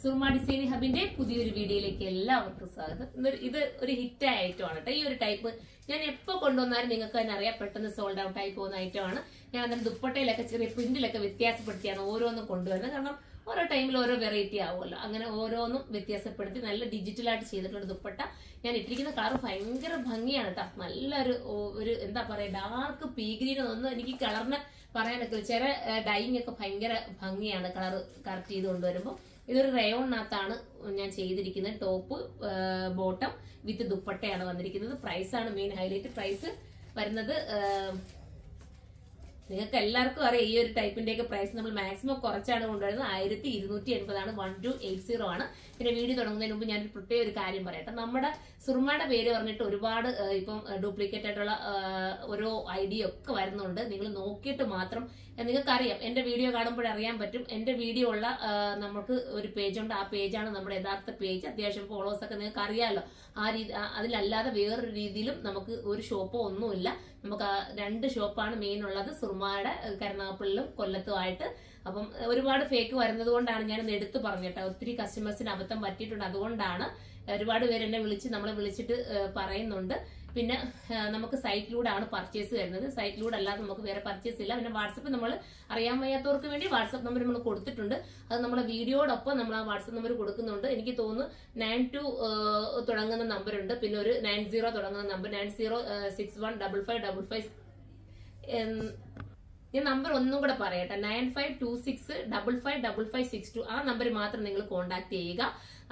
സുർമ സീനി ഹബിന്റെ പുതിയൊരു വീഡിയോയിലേക്ക് എല്ലാവർക്കും സ്വാഗതം. ഇത് ഒരു ഹിറ്റ് ഐറ്റം ആണ് കേട്ടോ. ഈ ഒരു ടൈപ്പ് ഞാൻ എപ്പോ കൊണ്ടുവന്നാലും നിങ്ങൾക്ക് തന്നെ അറിയാം. പെട്ടെന്ന് സോൾഡ് ഔട്ട് ആയി പോകുന്ന ഐറ്റം ആണ്. ഞാൻ അതിന് ദുപ്പട്ടയിലൊക്കെ ചെറിയ പ്രിന്റിലൊക്കെ വ്യത്യാസപ്പെടുത്തിയാണ് ഓരോന്നും കൊണ്ടുവരുന്നത്. കാരണം ഓരോ ടൈമിൽ ഓരോ വെറൈറ്റി ആവുമല്ലോ. അങ്ങനെ ഓരോന്നും വ്യത്യാസപ്പെടുത്തി നല്ല ഡിജിറ്റലായിട്ട് ചെയ്തിട്ടുള്ള ദുപ്പട്ട ഞാൻ ഇട്ടിരിക്കുന്ന കളർ ഭയങ്കര ഭംഗിയാണ് കേട്ടോ. നല്ലൊരു ഒരു എന്താ പറയാ ഡാർക്ക് പീ ഗ്രീൻ ഒന്നും എനിക്ക് കളറിന് പറയാനൊക്കെ ചില ഡൈയിങ് ഒക്കെ ഭയങ്കര ഭംഗിയാണ് കളർ കറക്റ്റ് ചെയ്ത് കൊണ്ടുവരുമ്പോൾ ഇതൊരു റയോണിനകത്താണ് ഞാൻ ചെയ്തിരിക്കുന്നത്. ടോപ്പ് ബോട്ടം വിത്ത് ദുപ്പട്ടയാണ് വന്നിരിക്കുന്നത്. പ്രൈസാണ് മെയിൻ ഹൈലൈറ്റ് പ്രൈസ് വരുന്നത് നിങ്ങൾക്ക് എല്ലാവർക്കും അറിയാം ഈ ഒരു ടൈപ്പിന്റെ ഒക്കെ പ്രൈസ് നമ്മൾ മാക്സിമം കുറച്ചാണ് കൊണ്ടുവരുന്നത്. ആയിരത്തി ഇരുന്നൂറ്റി എൺപതാണ് വൺ ടു എയ്റ്റ് സീറോ ആണ്. പിന്നെ വീഡിയോ തുടങ്ങുന്നതിന് മുമ്പ് ഞാനൊരു പ്രത്യേക ഒരു കാര്യം പറയട്ടെ നമ്മുടെ സുർമയുടെ പേര് പറഞ്ഞിട്ട് ഒരുപാട് ഇപ്പം ഡ്യൂപ്ലിക്കേറ്റ് ആയിട്ടുള്ള ഓരോ ഐഡിയ ഒക്കെ വരുന്നുണ്ട്. നിങ്ങൾ നോക്കിയിട്ട് മാത്രം നിങ്ങൾക്കറിയാം. എന്റെ വീഡിയോ കാണുമ്പോൾ അറിയാൻ പറ്റും. എന്റെ വീഡിയോ ഉള്ള നമുക്ക് ഒരു പേജ് ഉണ്ട്. ആ പേജാണ് നമ്മുടെ യഥാർത്ഥ പേജ് അത്യാവശ്യം ഫോളോവേഴ്സ് ഒക്കെ നിങ്ങൾക്ക് അറിയാമല്ലോ ആ രീതി അതിലല്ലാതെ വേറൊരു രീതിയിലും നമുക്ക് ഒരു ഷോപ്പോ ഒന്നുമില്ല. നമുക്ക് രണ്ട് ഷോപ്പാണ് മെയിൻ ഉള്ളത്. സുർമയുടെ കരുനാഗപ്പള്ളിലും കൊല്ലത്തും ആയിട്ട് അപ്പം ഒരുപാട് ഫേക്ക് വരുന്നത് കൊണ്ടാണ് ഞാൻ എടുത്തു പറഞ്ഞിട്ട് ഒത്തിരി കസ്റ്റമേഴ്സിന് അബദ്ധം പറ്റിയിട്ടുണ്ട്. അതുകൊണ്ടാണ് ഒരുപാട് പേര് എന്നെ വിളിച്ച് നമ്മളെ വിളിച്ചിട്ട് പറയുന്നുണ്ട്. പിന്നെ നമുക്ക് സൈറ്റിലൂടെ ആണ് പർച്ചേസ് വരുന്നത്. സൈറ്റിലൂടെ അല്ലാതെ നമുക്ക് വേറെ പർച്ചേസ് ഇല്ല. പിന്നെ വാട്സപ്പ് നമ്മൾ അറിയാൻ വയ്യാത്തവർക്ക് വേണ്ടി വാട്സപ്പ് നമ്പർ നമ്മൾ കൊടുത്തിട്ടുണ്ട്. അത് നമ്മളെ വീഡിയോടൊപ്പം നമ്മൾ ആ വാട്സപ്പ് നമ്പർ കൊടുക്കുന്നുണ്ട്. എനിക്ക് തോന്നുന്നു നയൻ ടു തുടങ്ങുന്ന നമ്പർ ഉണ്ട്. പിന്നെ ഒരു നയൻ സീറോ തുടങ്ങുന്ന number nine zero six one double five double five ഞാൻ നമ്പർ ഒന്നും കൂടെ പറയട്ടെ. Nine five two six double five double five six two ആ നമ്പർ മാത്രം നിങ്ങൾ കോൺടാക്ട് ചെയ്യുക.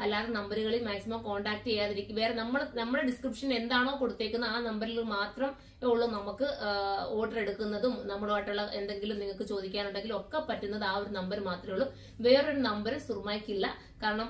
അല്ലാതെ നമ്പറുകളിൽ മാക്സിമം കോൺടാക്ട് ചെയ്യാതിരിക്കും. വേറെ നമ്മൾ നമ്മുടെ ഡിസ്ക്രിപ്ഷൻ എന്താണോ കൊടുത്തേക്കുന്നത് ആ നമ്പറിൽ മാത്രം ഉള്ളൂ നമുക്ക് ഓർഡർ എടുക്കുന്നതും നമ്മളുമായിട്ടുള്ള എന്തെങ്കിലും നിങ്ങൾക്ക് ചോദിക്കാനുണ്ടെങ്കിലും ഒക്കെ പറ്റുന്നത് ആ ഒരു നമ്പർ മാത്രമേ ഉള്ളൂ. വേറൊരു നമ്പർ സുർമായിക്കില്ല കാരണം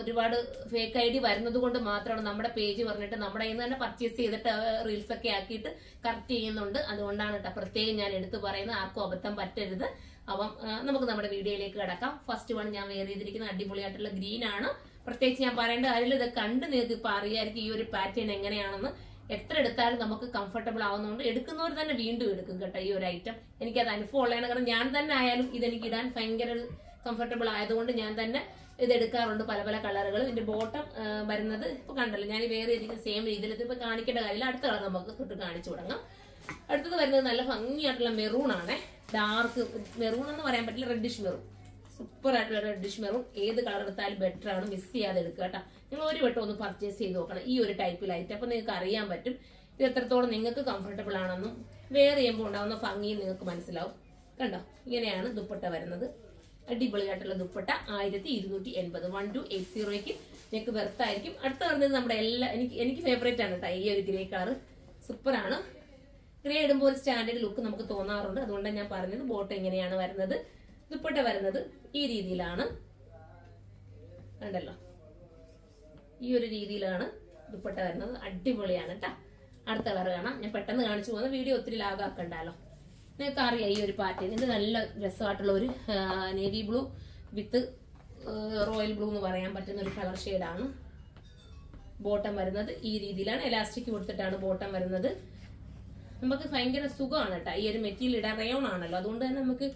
ഒരുപാട് ഫേക്ക് ഐ ഡി വരുന്നത് കൊണ്ട് മാത്രമാണ് നമ്മുടെ പേജ് പറഞ്ഞിട്ട് നമ്മുടെ കയ്യിൽ നിന്ന് തന്നെ പർച്ചേസ് ചെയ്തിട്ട് റീൽസ് ഒക്കെ ആക്കിയിട്ട് കറക്റ്റ് ചെയ്യുന്നുണ്ട്. അതുകൊണ്ടാണ് കേട്ടോ പ്രത്യേകം ഞാൻ എടുത്തു പറയുന്നത്. ആർക്കും അബദ്ധം പറ്റരുത്. അപ്പം നമുക്ക് നമ്മുടെ വീഡിയോയിലേക്ക് കിടക്കാം. ഫസ്റ്റ് വൺ ഞാൻ വേറെ ചെയ്തിരിക്കുന്ന അടിപൊളിയായിട്ടുള്ള ഗ്രീൻ ആണ്. പ്രത്യേകിച്ച് ഞാൻ പറയേണ്ട കാര്യം ഇത് കണ്ട് നിങ്ങൾക്ക് ഇപ്പൊ അറിയായിരിക്കും ഈ ഒരു പാറ്റേൺ എങ്ങനെയാണെന്ന്. എത്ര എടുത്താലും നമുക്ക് കംഫർട്ടബിൾ ആവുന്നതുകൊണ്ട് എടുക്കുന്നവർ തന്നെ വീണ്ടും എടുക്കും കേട്ടോ ഈ ഒരു ഐറ്റം എനിക്കത് അനുഭവം ഉള്ളതാണ് കാരണം ഞാൻ തന്നെ ആയാലും ഇതെനിക്ക് ഇടാൻ ഭയങ്കര കംഫർട്ടബിൾ ആയതുകൊണ്ട് ഞാൻ തന്നെ ഇത് എടുക്കാറുണ്ട് പല പല കളറുകൾ ഇതിന്റെ ബോട്ടം വരുന്നത് ഇപ്പൊ കണ്ടല്ലോ. ഞാൻ വേറെ രീതിയിൽ സെയിം രീതിയിൽ ഇപ്പൊ കാണിക്കേണ്ട കാര്യമില്ല. അടുത്ത കളർ നമുക്ക് തൊട്ട് കാണിച്ചു തുടങ്ങാം. അടുത്തത് വരുന്നത് നല്ല ഭംഗിയായിട്ടുള്ള മെറൂൺ ആണ്. ഡാർക്ക് മെറൂൺ എന്ന് പറയാൻ പറ്റില്ല റെഡിഷ് മെറൂൺ സൂപ്പർ ആയിട്ടുള്ള റെഡിഷ് മെറൂൺ ഏത് കളർ എടുത്താലും ബെറ്റർ ആണ്. മിസ് ചെയ്യാതെ എടുക്കുക കേട്ടോ. നിങ്ങൾ ഒരു വട്ടം ഒന്ന് പർച്ചേസ് ചെയ്ത് നോക്കണം ഈ ഒരു ടൈപ്പിലായിട്ട് അപ്പൊ നിങ്ങൾക്ക് അറിയാൻ പറ്റും. ഇത് എത്രത്തോളം നിങ്ങൾക്ക് കംഫർട്ടബിൾ ആണെന്നും വേറെ ചെയ്യുമ്പോൾ ഉണ്ടാകുന്ന ഭംഗിയും നിങ്ങൾക്ക് മനസ്സിലാവും. കണ്ടോ? ഇങ്ങനെയാണ് ദുപ്പട്ട വരുന്നത്. അടിപൊളിയായിട്ടുള്ള ദുപ്പട്ട ആയിരത്തി ഇരുന്നൂറ്റി എൺപത് വൺ ടു എയ്റ്റ് സീറോയ്ക്ക് നിങ്ങൾക്ക് വെർത്തായിരിക്കും അടുത്ത വരുന്നത് നമ്മുടെ എല്ലാ എനിക്ക് എനിക്ക് ഫേവറേറ്റ് ആണ് കേട്ടോ ഈ ഒരു ഗ്രേ കളർ സൂപ്പറാണ് ഗ്രേ ഇടുമ്പോൾ ഒരു സ്റ്റാൻഡേർഡ് ലുക്ക് നമുക്ക് തോന്നാറുണ്ട്. അതുകൊണ്ടാണ് ഞാൻ പറഞ്ഞത് ബോട്ട് എങ്ങനെയാണ് വരുന്നത്? ദുപ്പട്ട വരുന്നത് ഈ രീതിയിലാണ്. കണ്ടല്ലോ? ഈ ഒരു രീതിയിലാണ് ദുപ്പട്ട വരുന്നത്. അടിപൊളിയാണ് കേട്ടോ അടുത്ത കളർ കാണാം. ഞാൻ പെട്ടെന്ന് കാണിച്ചു പോകുന്ന വീഡിയോ ഒത്തിരി ലാഗാക്കണ്ടല്ലോ നിങ്ങൾക്ക് അറിയാം ഈ ഒരു പാറ്റേൺ. ഇത് നല്ല രസമായിട്ടുള്ള ഒരു navy blue with royal blue എന്ന് പറയാൻ പറ്റുന്ന ഒരു കളർ ഷെയ്ഡാണ് ബോട്ടം വരുന്നത് ഈ രീതിയിലാണ്. എലാസ്റ്റിക് കൊടുത്തിട്ടാണ് ബോട്ടം വരുന്നത്. നമുക്ക് ഭയങ്കര സുഖമാണ് കേട്ടോ. ഈ ഒരു മെറ്റീരിയൽ ഇടാൻ റയോൺ ആണല്ലോ. അതുകൊണ്ട് തന്നെ നമുക്ക്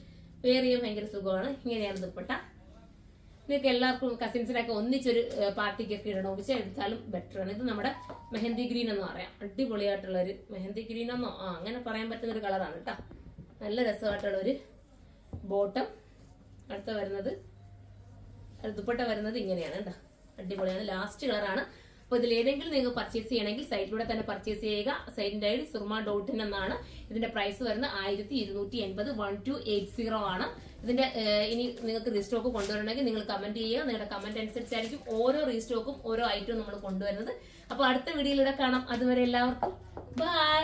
വെയർ ചെയ്യാൻ ഭയങ്കര സുഖമാണ്. ഇങ്ങനെയാണ് ദുപ്പട്ട. നിങ്ങൾക്ക് എല്ലാവർക്കും കസിൻസിനൊക്കെ ഒന്നിച്ചൊരു പാർട്ടിക്കൊക്കെ ഇടണം. വെച്ചാൽ എടുത്താലും ബെറ്റർ ആണ്. ഇത് നമ്മുടെ മെഹന്തി ഗ്രീൻ എന്ന് പറയാം. അടിപൊളിയായിട്ടുള്ള ഒരു മെഹന്തി ഗ്രീൻ എന്നോ ആ അങ്ങനെ പറയാൻ പറ്റുന്ന ഒരു കളറാണ് കേട്ടോ. നല്ല രസമായിട്ടുള്ള ഒരു ബോട്ടം. അടുത്ത വരുന്നത് ദുപ്പട്ട വരുന്നത് ഇങ്ങനെയാണ് കേട്ടോ. അടിപൊളിയാണ് ലാസ്റ്റ് കളറാണ് അപ്പൊ ഇതിൽ ഏതെങ്കിലും നിങ്ങൾക്ക് പർച്ചേസ് ചെയ്യണമെങ്കിൽ സൈറ്റിലൂടെ തന്നെ പർച്ചേസ് ചെയ്യുക. സൈറ്റിന്റെ ഐഡി സുർമ ഡോട്ട് ഇൻ എന്നാണ്. ഇതിന്റെ പ്രൈസ് വരുന്നത് ആയിരത്തി ഇരുന്നൂറ്റി എൺപത് വൺ ടു എയ്റ്റ് സീറോ ആണ്. ഇതിന്റെ ഇനി നിങ്ങൾക്ക് റീസ്റ്റോക്ക് കൊണ്ടുവരണമെങ്കിൽ നിങ്ങൾ കമന്റ് ചെയ്യുക. നിങ്ങളുടെ കമന്റ് അനുസരിച്ചായിരിക്കും ഓരോ റീസ്റ്റോക്കും ഓരോ ഐറ്റവും നമ്മൾ കൊണ്ടുവരുന്നത്. അപ്പൊ അടുത്ത വീഡിയോയിലൂടെ കാണാം. അതുവരെ എല്ലാവർക്കും ബൈ